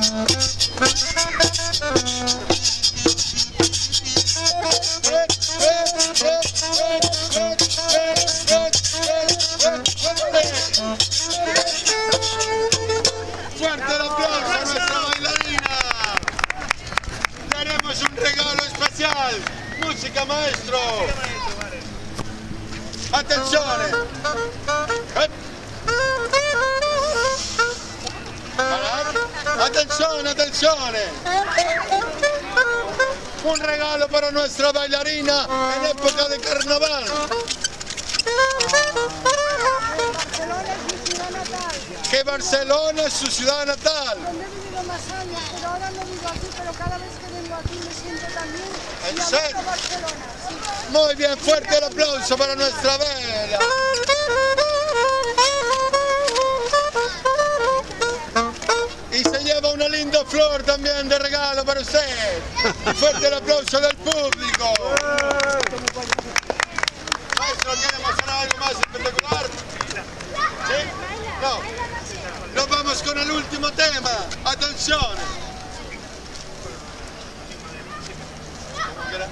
Fuerte el aplauso a nuestra bailarina. Tenemos un regalo especial. Música maestro. Attenzione. Attenzione, attenzione. Un regalo para nuestra bailarina en época de carnaval. Que Barcelona es su ciudad natal. Que aquí me siento también. ¿En serio? Muy bien, fuerte el aplauso para nuestra vela. Flor también de regalo para usted. Y fuerte el aplauso del público. Maestro, ¿quiere mostrar algo más espectacular? ¿Sí? No. Nos vamos con el último tema. Atención. ¡Muévele!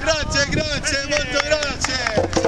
Grazie, grazie, molto Yeah.